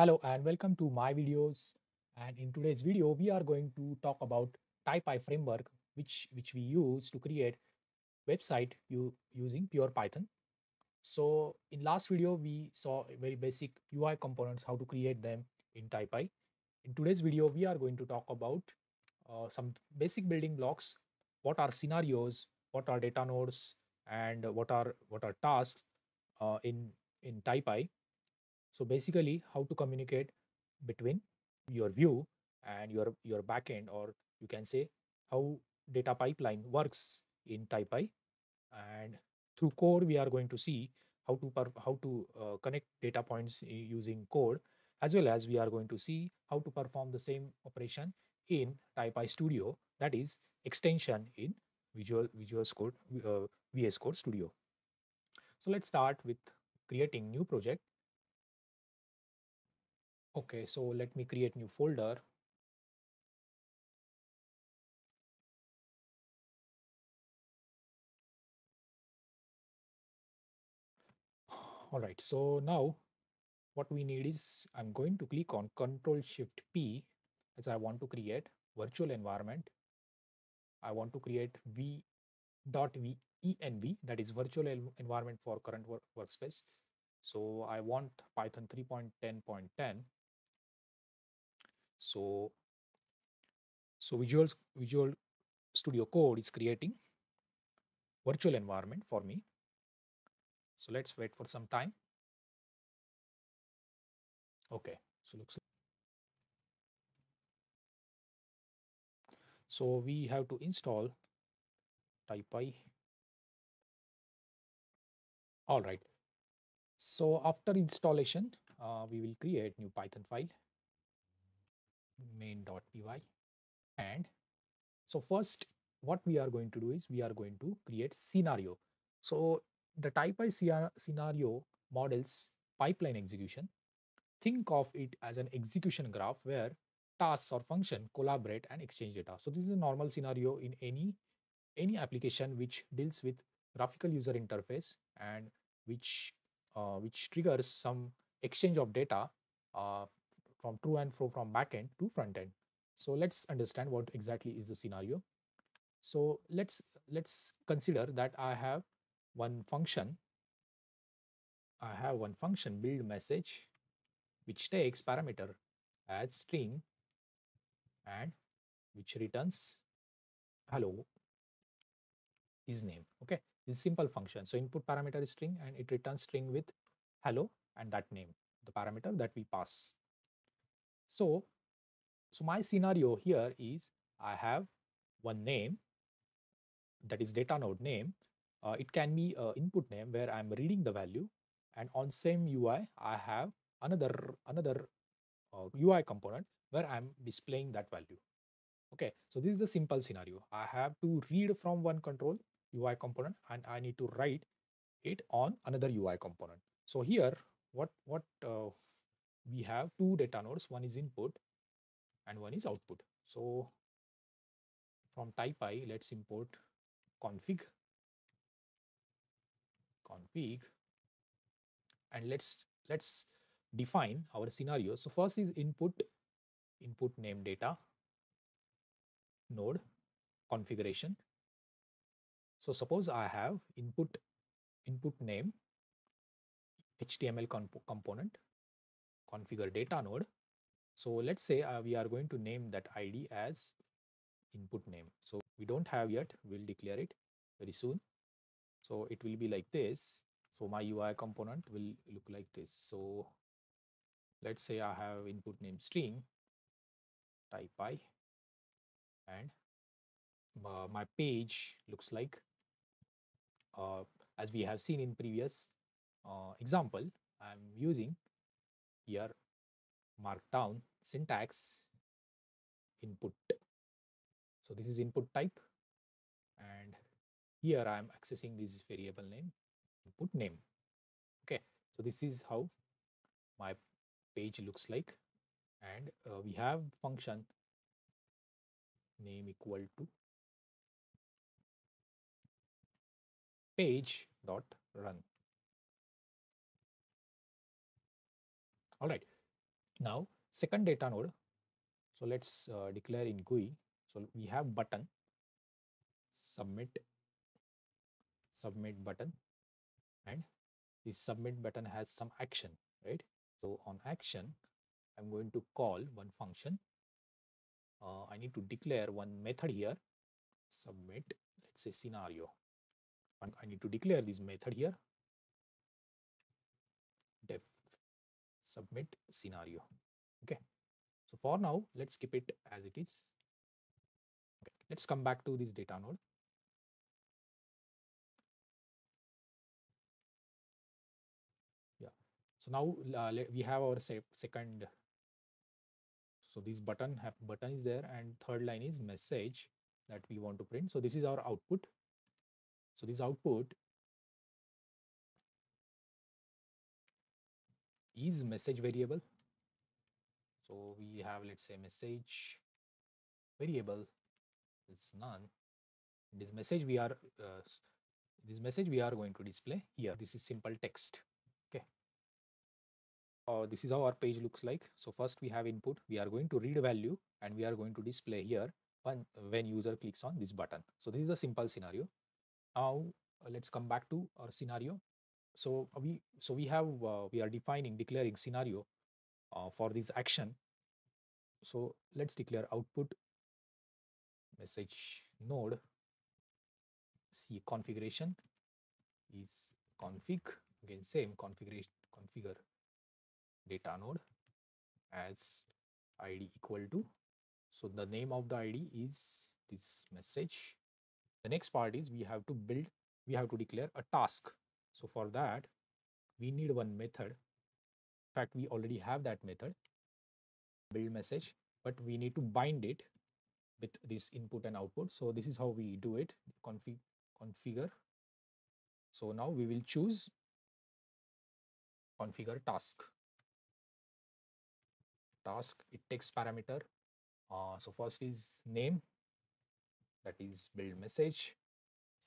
Hello and welcome to my videos. And in today's video, we are going to talk about Taipy framework, which, which we use to create website you, using pure Python. So in last video, we saw very basic UI components, how to create them in Taipy. In today's video, we are going to talk about uh, some basic building blocks. What are scenarios? What are data nodes? And what are what are tasks uh, in in Taipy? So basically, how to communicate between your view and your your backend, or you can say how data pipeline works in Taipy. And through code, we are going to see how to how to uh, connect data points using code, as well as we are going to see how to perform the same operation in Taipy Studio, that is extension in Visual Visual Code uh, VS Code Studio. So let's start with creating new project Okay, so let me create new folder. All right, so now what we need is I'm going to click on Control Shift P as I want to create virtual environment. I want to create v dot v env that is virtual environment for current work workspace. So I want Python 3.10.10 so, so Visual, Visual Studio Code is creating virtual environment for me. So let's wait for some time. Okay, so looks like so we have to install Taipy. All right. So after installation, uh, we will create new Python file main.py and so first what we are going to do is we are going to create scenario. So the Taipy scenario models pipeline execution. Think of it as an execution graph where tasks or function collaborate and exchange data. So this is a normal scenario in any any application which deals with graphical user interface and which uh, which triggers some exchange of data uh, from true and fro from backend to front end. So let's understand what exactly is the scenario. So let's let's consider that I have one function. I have one function build message which takes parameter as string and which returns hello his name okay this simple function so input parameter is string and it returns string with hello and that name the parameter that we pass so, so my scenario here is I have one name that is data node name. Uh, it can be a input name where I'm reading the value and on same UI I have another another uh, UI component where I'm displaying that value. Okay, so this is the simple scenario. I have to read from one control UI component and I need to write it on another UI component. So here, what what uh, we have two data nodes. One is input and one is output. So from taipy let's import config config and let's let's define our scenario. So first is input input name data node configuration. So suppose i have input input name html comp component configure data node. So let's say uh, we are going to name that ID as input name. So we don't have yet, we'll declare it very soon. So it will be like this. So my UI component will look like this. So let's say I have input name string type i and uh, my page looks like uh, as we have seen in previous uh, example I'm using here markdown syntax input. So this is input type and here i am accessing this variable name input name. Okay so this is how my page looks like and uh, we have function name equal to page dot run all right. Now second data node. So let's uh, declare in GUI. So we have button. Submit. Submit button. And this submit button has some action right? So on action i'm going to call one function. Uh, i need to declare one method here. Submit. Let's say scenario. I need to declare this method here submit scenario okay so for now let's keep it as it is okay let's come back to this data node Yeah. So now uh, we have our se second. So this button have button is there and third line is message that we want to print. So this is our output. So this output is message variable. So we have let's say message variable is none. This message we are uh, this message we are going to display here. This is simple text Okay. uh, this is how our page looks like. So first we have input, we are going to read a value and we are going to display here when, when user clicks on this button. So this is a simple scenario. Now uh, let's come back to our scenario. So we so we have uh, we are defining declaring scenario uh, for this action. So let's declare output message node. See configuration is config again same configuration configure data node as id equal to so the name of the id is this message. The next part is we have to build we have to declare a task so for that we need one method. In fact we already have that method build message but we need to bind it with this input and output. So this is how we do it config configure. So now we will choose configure task. Task it takes parameter. Uh, so first is name that is build message.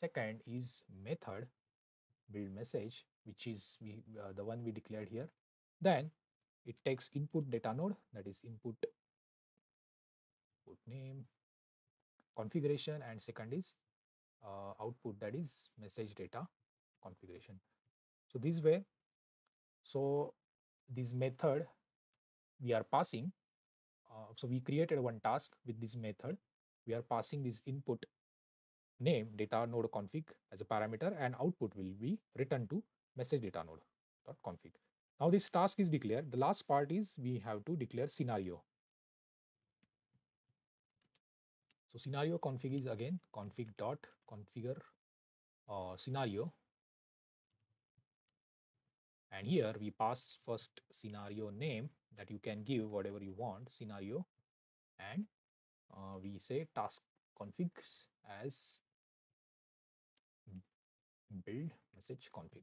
Second is method build message which is we uh, the one we declared here. Then it takes input data node that is input put name configuration and second is uh, output that is message data configuration. So this way so this method we are passing uh, so we created one task with this method. We are passing this input name data node config as a parameter and output will be returned to message data node dot config. Now this task is declared. The last part is we have to declare scenario. So scenario config is again config dot configure uh, scenario. And here we pass first scenario name that you can give whatever you want scenario. And uh, we say task configs as build message config.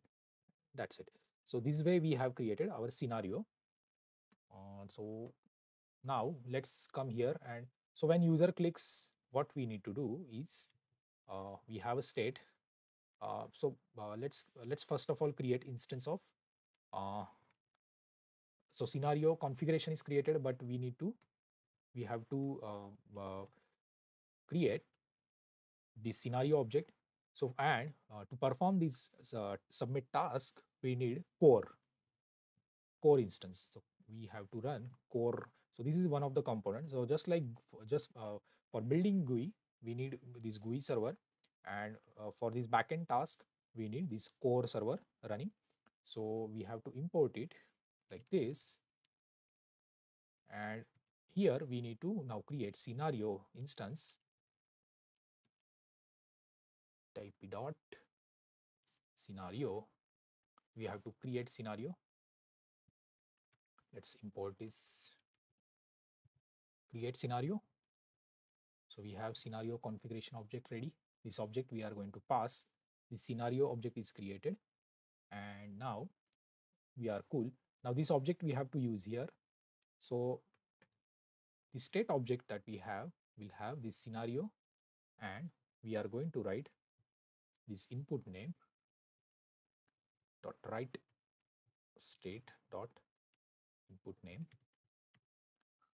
That's it. So this way we have created our scenario. Uh, so now let's come here and so when user clicks what we need to do is uh, we have a state. Uh, so uh, let's let's first of all create instance of uh, so scenario configuration is created but we need to we have to uh, create this scenario object so and uh, to perform this uh, submit task we need core core instance. So we have to run core. So this is one of the components. So just like just uh, for building GUI we need this GUI server. And uh, for this backend task we need this core server running. So we have to import it like this. And here we need to now create scenario instance type dot scenario. We have to create scenario. Let's import this. Create scenario. So we have scenario configuration object ready. This object we are going to pass. The scenario object is created. And now we are cool. Now this object we have to use here. So the state object that we have will have this scenario. And we are going to write this input name dot write state dot input name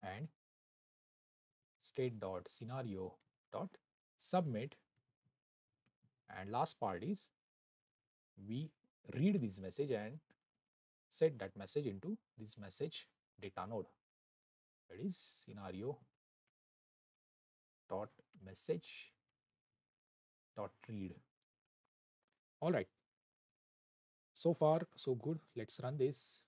and state dot scenario dot submit. And last part is we read this message and set that message into this message data node. That is scenario dot message dot read all right. So far so good. Let's run this.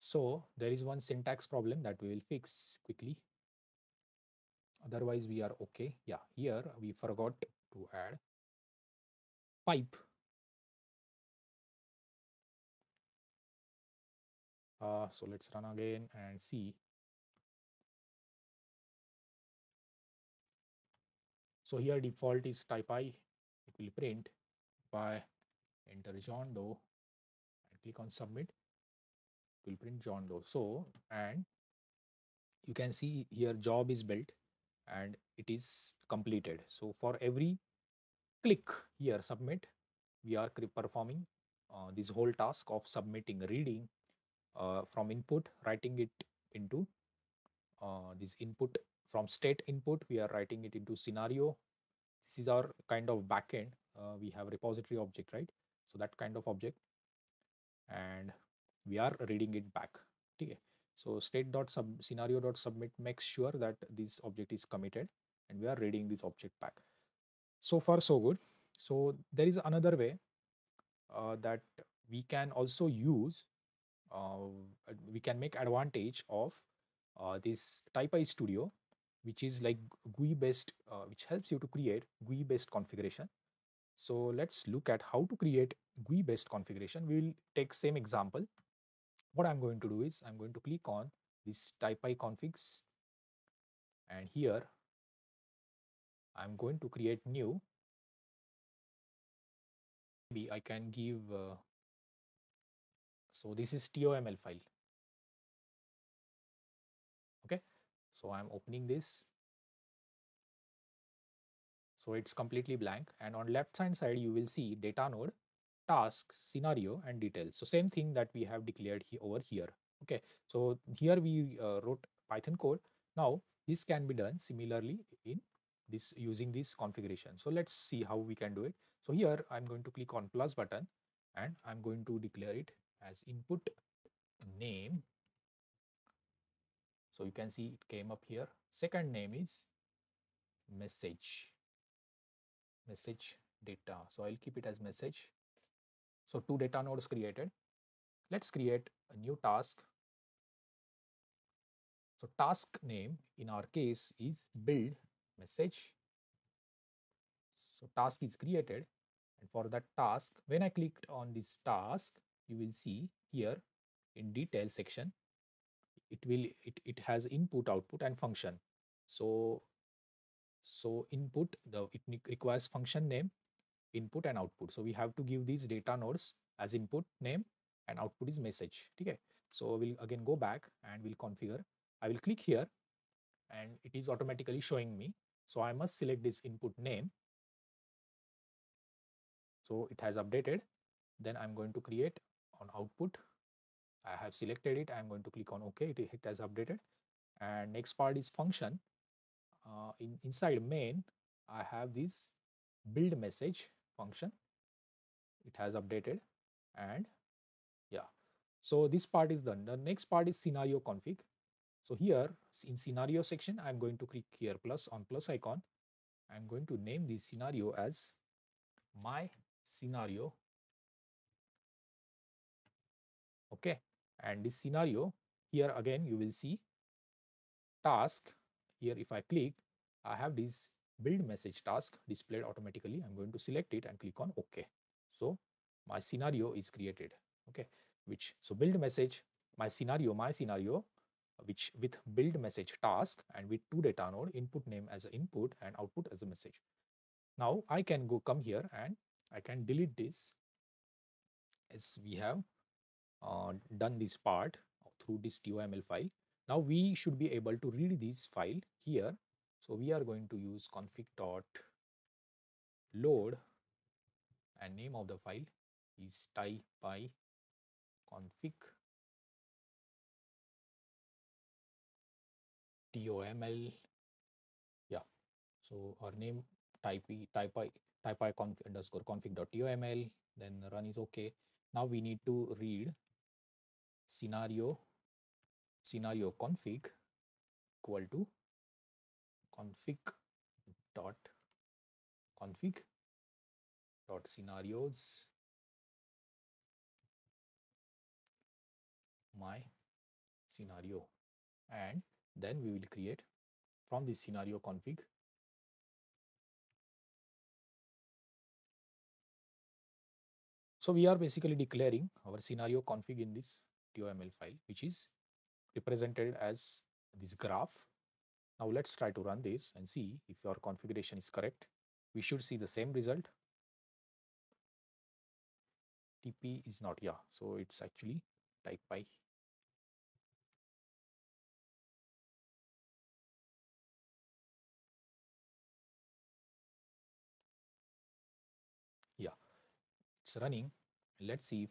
So there is one syntax problem that we will fix quickly. Otherwise we are okay. Yeah here we forgot to add pipe. Uh, so let's run again and see so here default is type i it will print by enter john doe and click on submit it will print john doe so and you can see here job is built and it is completed. So for every click here submit, we are performing uh, this whole task of submitting reading uh, from input, writing it into uh, this input from state input, we are writing it into scenario. This is our kind of backend. Uh, we have repository object, right? So that kind of object and we are reading it back. Okay. So state dot sub scenario dot submit makes sure that this object is committed and we are reading this object back. So far so good. So there is another way uh, that we can also use, uh, we can make advantage of uh, this I Studio, which is like GUI based, uh, which helps you to create GUI based configuration. So let's look at how to create GUI based configuration. We will take same example what I'm going to do is I'm going to click on this Taipy configs and here I'm going to create new maybe I can give uh, so this is toml file so I'm opening this so it's completely blank and on left hand side you will see data node task, scenario, and details. So same thing that we have declared here over here. Okay, so here we uh, wrote Python code. Now this can be done similarly in this using this configuration. So let's see how we can do it. So here I'm going to click on plus button and I'm going to declare it as input name. So you can see it came up here. Second name is message message data. So I'll keep it as message so two data nodes created. Let's create a new task. So task name in our case is build message. So task is created and for that task, when I clicked on this task, you will see here in detail section, it will it, it has input, output and function. So so input the it requires function name input and output. So we have to give these data nodes as input name and output is message. Okay. So we'll again go back and we'll configure. I will click here and it is automatically showing me. So I must select this input name. So it has updated. Then I'm going to create on output. I have selected it. I'm going to click on OK. It, it has updated. And next part is function. Uh, in inside main, I have this build message function it has updated and yeah so this part is done the next part is scenario config so here in scenario section i'm going to click here plus on plus icon i'm going to name this scenario as my scenario okay and this scenario here again you will see task here if i click i have this build message task displayed automatically. I'm going to select it and click on OK. So my scenario is created. Okay, which so build message, my scenario, my scenario, which with build message task and with two data node input name as an input and output as a message. Now I can go come here and I can delete this as we have uh, done this part through this TOML file. Now we should be able to read this file here. So we are going to use config dot load and name of the file is taipy config toml yeah. So our name type type type i config underscore config.toml then run is okay. Now we need to read scenario scenario config equal to config dot config dot scenarios my scenario. And then we will create from this scenario config so we are basically declaring our scenario config in this toml file which is represented as this graph. Now let's try to run this and see if your configuration is correct. We should see the same result. Tp is not yeah. So it's actually type by yeah it's running. Let's see if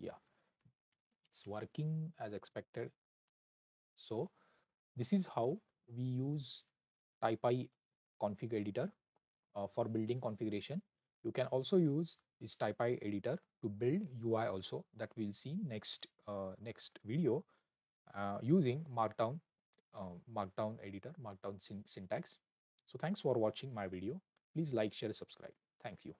yeah it's working as expected. So this is how we use taipy config editor uh, for building configuration. You can also use this taipy editor to build ui also that we'll see next uh, next video uh, using markdown uh, markdown editor markdown syn syntax. So thanks for watching my video. Please like share subscribe. Thank you